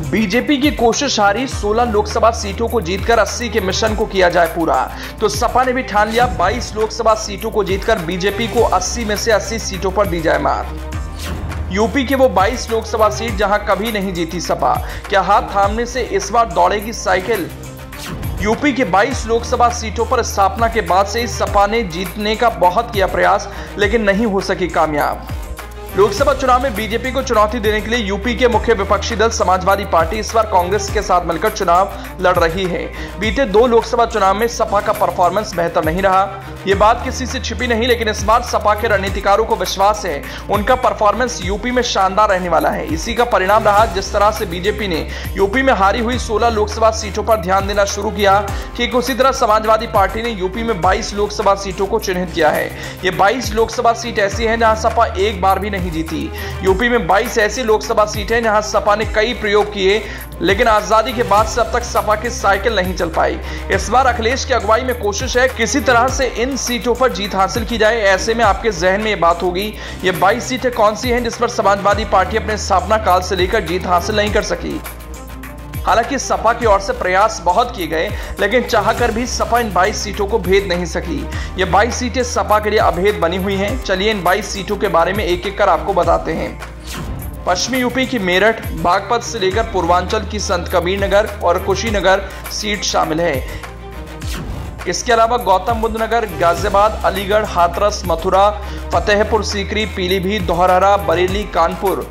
BJP की कोशिश हारी 16 लोकसभा सीटों को जीतकर 80 के मिशन को किया जाए पूरा। तो सपा ने भी ठान लिया 22 लोकसभा सीटों को जीतकर बीजेपी को 80 में से 80 सीटों पर दी जाए मार यूपी के वो 22 लोकसभा सीट जहाँ कभी नहीं जीती सपा। क्या हाथ थामने से इस बार दौड़ेगी साइकिल? यूपी के 22 लोकसभा सीटों पर स्थापना के बाद से सपा ने जीतने का बहुत किया प्रयास, लेकिन नहीं हो सकी कामयाब। लोकसभा चुनाव में बीजेपी को चुनौती देने के लिए यूपी के मुख्य विपक्षी दल समाजवादी पार्टी इस बार कांग्रेस के साथ मिलकर चुनाव लड़ रही है। बीते दो लोकसभा चुनाव में सपा का परफॉर्मेंस बेहतर नहीं रहा। ये बात किसी से छिपी नहीं, लेकिन इस बार सपा के रणनीतिकारों को विश्वास है। उनका परफॉर्मेंस यूपी में शानदार रहने वाला है। इसी का परिणाम रहा जिस तरह से बीजेपी ने यूपी में हारी हुई सोलह लोकसभा सीटों पर ध्यान देना शुरू किया। ठीक उसी तरह समाजवादी पार्टी ने यूपी में बाईस लोकसभा सीटों को चिन्हित किया है। ये बाईस लोकसभा सीट ऐसी है जहाँ सपा एक बार भी नहीं नहीं जीती। यूपी में 22 ऐसी लोकसभा सीटें जहाँ सपा ने कई प्रयोग किए, लेकिन आज़ादी के बाद से अब तक सपा की साइकिल नहीं चल पाई। इस बार अखिलेश की अगुवाई में कोशिश है किसी तरह से इन सीटों पर जीत हासिल की जाए, ऐसे में आपके जहन में ये बात होगी, ये 22 सीटें कौन सी हैं जिस पर समाजवादी पार्टी अपने स्थापना काल से लेकर जीत हासिल नहीं कर सकी? हालाँकि सपा की ओर से प्रयास बहुत किए गए, लेकिन चाहकर भी सपा इन 22 सीटों को भेद नहीं सकी। ये 22 सीटें सपा के लिए अभेद बनी हुई हैं। चलिए इन 22 सीटों के बारे में एक एक कर आपको बताते हैं। पश्चिमी यूपी की मेरठ, बागपत से लेकर पूर्वांचल की संत कबीर नगर और कुशीनगर सीट शामिल है। इसके अलावा गौतम बुद्ध नगर, गाजियाबाद, अलीगढ़, हाथरस, मथुरा, फतेहपुर, सीकरी, पीलीभीत दोहरा बरेली, कानपुर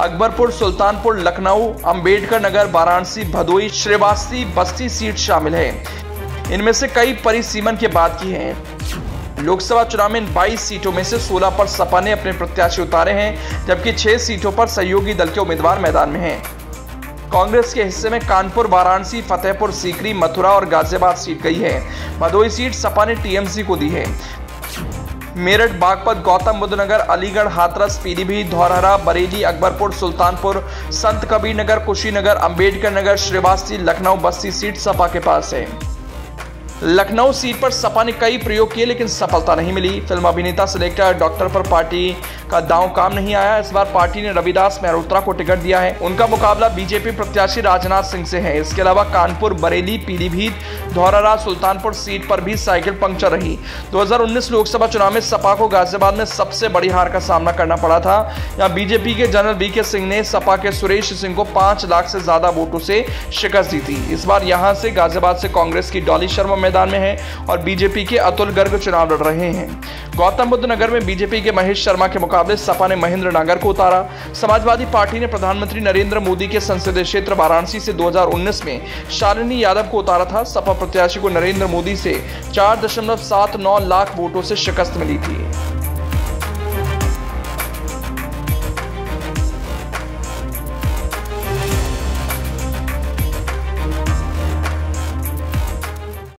अकबरपुर, सुल्तानपुर, लखनऊ, अंबेडकर नगर, वाराणसी भदोई श्रीवासी बस्ती सीट शामिल है। इनमें से कई परिसीमन के बाद की हैं। लोकसभा चुनाव में 22 सीटों में से 16 पर सपा ने अपने प्रत्याशी उतारे हैं, जबकि 6 सीटों पर सहयोगी दल के उम्मीदवार मैदान में हैं। कांग्रेस के हिस्से में कानपुर, वाराणसी, फतेहपुर, सीकरी, मथुरा और गाजियाबाद सीट गई है। भदोई सीट सपा ने टीएमसी को दी है। मेरठ, बागपत, गौतम बुद्ध नगर, अलीगढ़, हाथरस, पीलीभीत, धौरहरा, बरेली अकबरपुर सुल्तानपुर संत कबीर नगर कुशीनगर अंबेडकर नगर श्रीवास्ती लखनऊ, बस्ती, सीट सपा के पास है। लखनऊ सीट पर सपा ने कई प्रयोग किए, लेकिन सफलता नहीं मिली। फ़िल्म अभिनेता से लेकर डॉक्टर पर पार्टी का दांव काम नहीं आया। इस बार पार्टी ने रविदास मेहरोत्रा को टिकट दिया है। उनका मुकाबला बीजेपी प्रत्याशी राजनाथ सिंह से है। इसके अलावा कानपुर, बरेली, पीलीभीत, धौरारा, सुल्तानपुर सीट पर भी साइकिल पंक्चर रही। 2019 लोकसभा चुनाव में सपा को गाजियाबाद में सबसे बड़ी हार का सामना करना पड़ा था। यहाँ बीजेपी के जनरल बी सिंह ने सपा के सुरेश सिंह को पाँच लाख से ज़्यादा वोटों से शिकस्त दी थी। इस बार यहाँ से गाजियाबाद से कांग्रेस की डॉली शर्मा मैदान में है और बीजेपी के अतुल गर्ग चुनाव लड़ रहे हैं। गौतम बुद्ध नगर में बीजेपी के महेश शर्मा के मुकाबले सपा ने महेंद्र नागर को उतारा। समाजवादी पार्टी ने प्रधानमंत्री नरेंद्र मोदी के संसदीय क्षेत्र वाराणसी से 2019 में शालिनी यादव को उतारा था। सपा प्रत्याशी को नरेंद्र मोदी से 4.79 लाख वोटों से शिकस्त मिली थी।